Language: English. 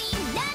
Naughty Night!